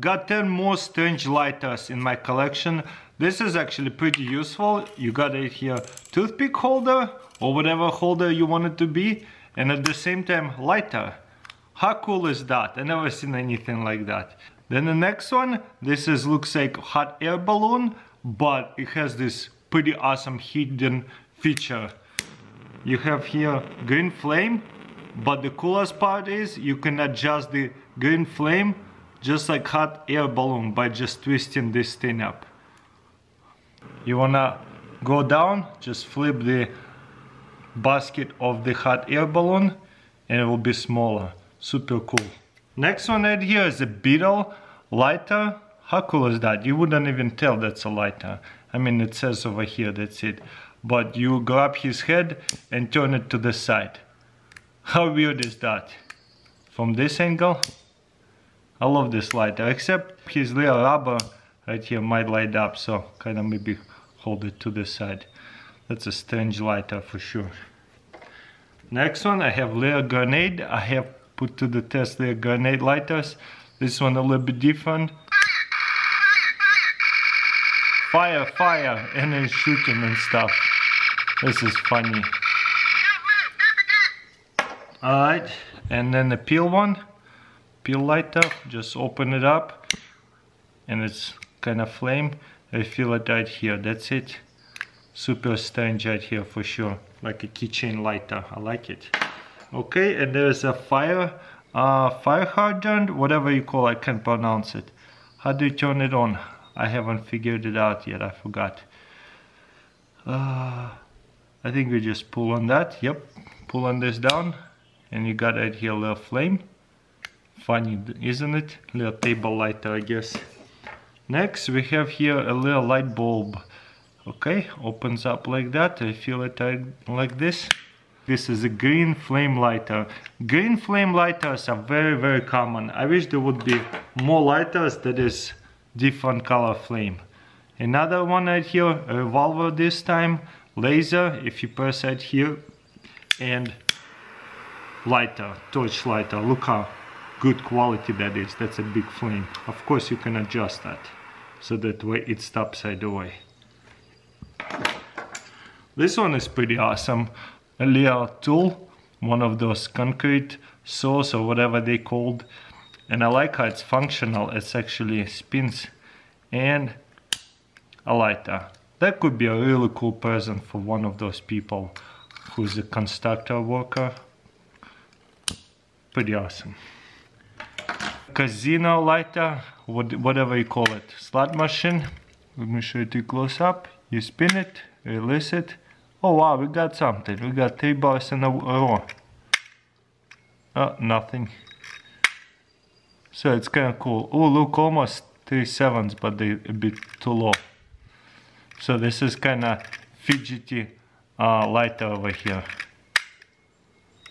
got 10 more strange lighters in my collection. This is actually pretty useful. You got it here toothpick holder or whatever holder you want it to be and at the same time lighter. How cool is that? I never seen anything like that. Then the next one, this is looks like hot air balloon, but it has this pretty awesome hidden feature. You have here green flame, but the coolest part is you can adjust the green flame just like hot air balloon by just twisting this thing up. You wanna go down, just flip the basket of the hot air balloon and it will be smaller. Super cool. Next one right here is a beetle lighter. How cool is that? You wouldn't even tell that's a lighter. I mean, it says over here, that's it. But you grab his head and turn it to the side. How weird is that? From this angle, I love this lighter, except his little rubber right here might light up, so kind of maybe hold it to the side. That's a strange lighter for sure. Next one, I have little grenade. I have put to the test the grenade lighters. This one a little bit different. Fire, fire, and then shooting and stuff. This is funny. Alright, and then the peel one. Peel lighter, just open it up. And it's kind of flame. I feel it right here, that's it. Super strange right here for sure. Like a keychain lighter, I like it. Okay, and there's a fire, uh, fire hydrant, whatever you call it, I can't pronounce it. How do you turn it on? I haven't figured it out yet, I forgot. Uh, I think we just pull on that, yep. Pull on this down, and you got right here a little flame. Funny, isn't it? Little table lighter, I guess. Next, we have here a little light bulb. Okay, opens up like that. I feel it uh, like this. This is a green flame lighter. Green flame lighters are very, very common. I wish there would be more lighters that is different color flame. Another one right here, a revolver this time, laser, if you press it here, and lighter, torch lighter. Look how good quality that is. That's a big flame. Of course you can adjust that, so that way it stops right away. This one is pretty awesome. A little tool, one of those concrete saws or whatever they called. And I like how it's functional. It's actually spins and a lighter. That could be a really cool present for one of those people who's a constructor worker. Pretty awesome. Casino lighter, whatever you call it. Slot machine. Let me show you it close up. You spin it, release it. Oh wow, we got something. We got three bars in a row. Oh, nothing. So it's kind of cool. Oh, look, almost three sevens, but they a bit too low. So this is kind of fidgety uh, lighter over here.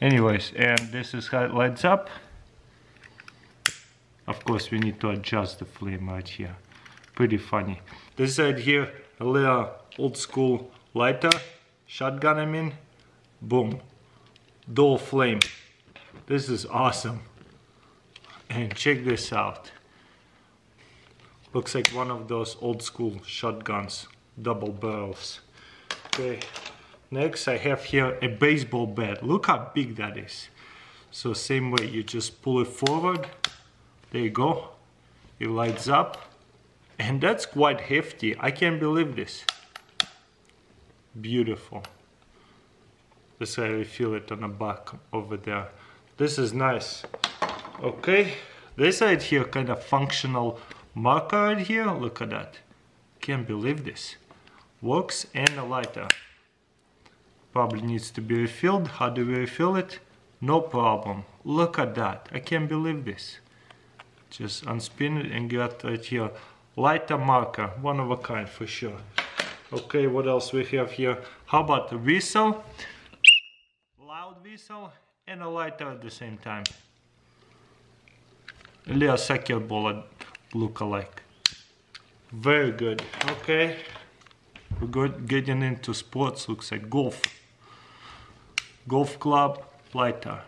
Anyways, and this is how it lights up. Of course, we need to adjust the flame right here. Pretty funny. This side here, a little old school lighter, shotgun I mean. Boom. Dual flame. This is awesome. And check this out. Looks like one of those old school shotguns, double barrels. Okay, next I have here a baseball bat. Look how big that is. So same way, you just pull it forward. There you go. It lights up. And that's quite hefty. I can't believe this. Beautiful. This way I feel it on the back over there. This is nice. Okay, this side here kind of functional marker right here. Look at that. Can't believe this. Works and a lighter. Probably needs to be refilled. How do we refill it? No problem. Look at that. I can't believe this. Just unspin it and get right here. Lighter marker. One of a kind for sure. Okay, what else we have here? How about a whistle? Loud whistle and a lighter at the same time. A little secure bullet look alike. Very good. Okay. We're good getting into sports, looks like golf. Golf club, lighter.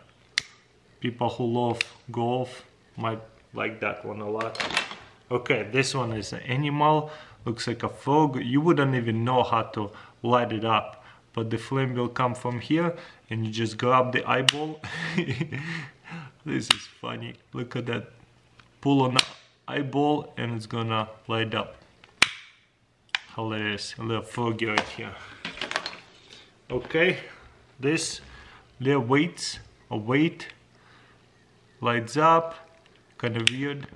People who love golf might like that one a lot. Okay, this one is an animal, looks like a frog. You wouldn't even know how to light it up, but the flame will come from here and you just grab the eyeball. this is funny, look at that. Pull on the eyeball and it's gonna light up. Hilarious, a little froggy right here. Okay, this little weights, a weight, lights up, kind of weird.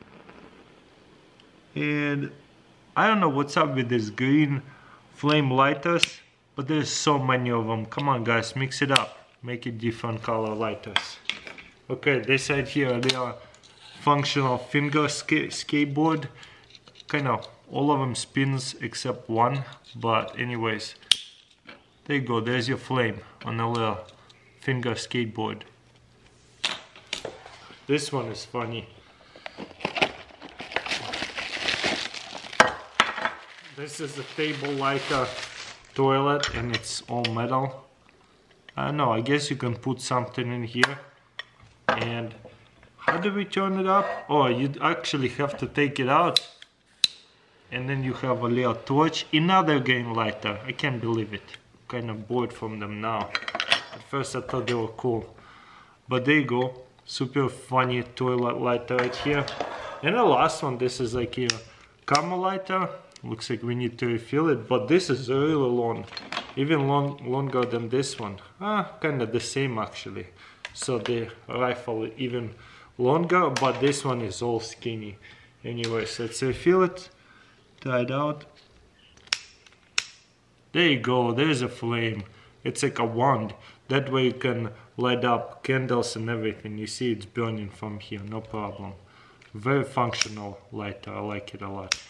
And I don't know what's up with these green flame lighters but there's so many of them come on guys mix it up. Make it different color lighters. Okay this side here they are functional finger ska skateboard. Kind of all of them spins except one but anyways there you go there's your flame on a little finger skateboard. This one is funny This is a table like a toilet and it's all metal. I don't know, I guess you can put something in here. And how do we turn it up? Oh, you actually have to take it out. And then you have a little torch. Another game lighter. I can't believe it. kind of bored from them now. At first I thought they were cool. But there you go. Super funny toilet lighter right here. And the last one, this is like a camera lighter looks like we need to refill it but this is really long. Even long longer than this one. Ah kind of the same actually. So the rifle even longer but this one is all skinny. Anyways let's refill it. Tie it out. There you go there's a flame. It's like a wand. That way you can light up candles and everything. You see it's burning from here no problem. Very functional lighter i like it a lot